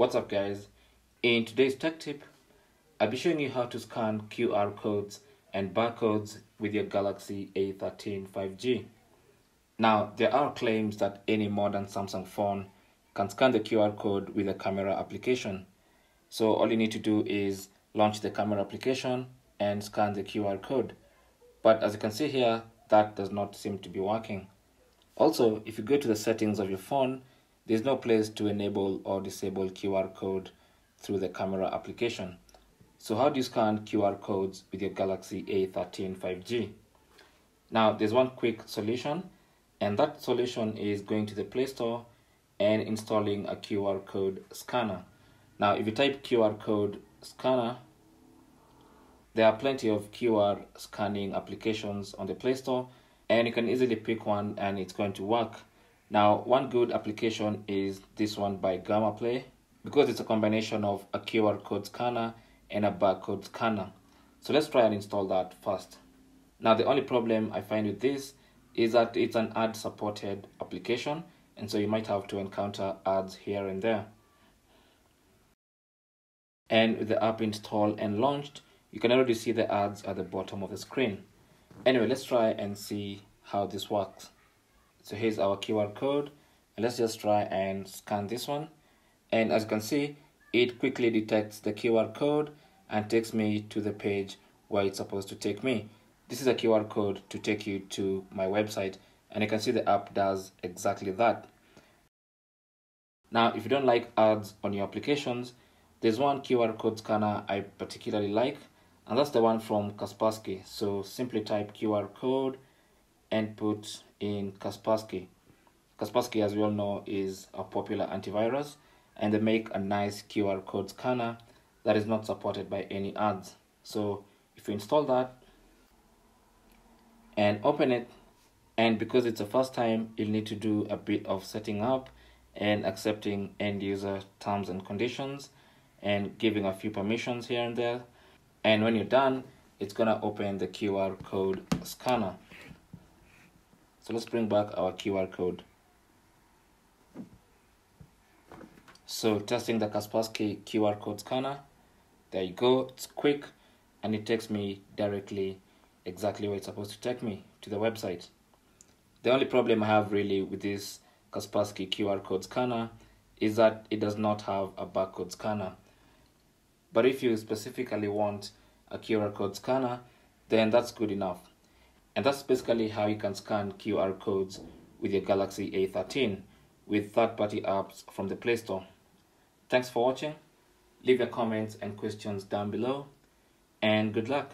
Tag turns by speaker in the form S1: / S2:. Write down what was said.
S1: What's up guys? In today's tech tip, I'll be showing you how to scan QR codes and barcodes with your Galaxy A13 5G. Now, there are claims that any modern Samsung phone can scan the QR code with a camera application. So all you need to do is launch the camera application and scan the QR code. But as you can see here, that does not seem to be working. Also, if you go to the settings of your phone, there's no place to enable or disable QR code through the camera application. So how do you scan QR codes with your Galaxy A13 5G? Now, there's one quick solution, and that solution is going to the Play Store and installing a QR code scanner. Now, if you type QR code scanner, there are plenty of QR scanning applications on the Play Store, and you can easily pick one and it's going to work. Now, one good application is this one by Gamma Play because it's a combination of a QR code scanner and a barcode scanner. So let's try and install that first. Now, the only problem I find with this is that it's an ad supported application, and so you might have to encounter ads here and there. And with the app installed and launched, you can already see the ads at the bottom of the screen. Anyway, let's try and see how this works. So here's our QR code. And let's just try and scan this one. And as you can see, it quickly detects the QR code and takes me to the page where it's supposed to take me. This is a QR code to take you to my website and you can see the app does exactly that. Now, if you don't like ads on your applications, there's one QR code scanner I particularly like and that's the one from Kaspersky. So simply type QR code and put in Kaspersky. Kaspersky, as we all know, is a popular antivirus and they make a nice QR code scanner that is not supported by any ads. So if you install that and open it, and because it's the first time, you'll need to do a bit of setting up and accepting end user terms and conditions and giving a few permissions here and there and when you're done it's gonna open the QR code scanner so let's bring back our QR code. So testing the Kaspersky QR code scanner there you go. It's quick and it takes me directly exactly where it's supposed to take me to the website. The only problem I have really with this Kaspersky QR code scanner is that it does not have a barcode scanner. But if you specifically want a QR code scanner, then that's good enough. And that's basically how you can scan QR codes with your Galaxy A13 with third-party apps from the Play Store. Thanks for watching. Leave your comments and questions down below and good luck.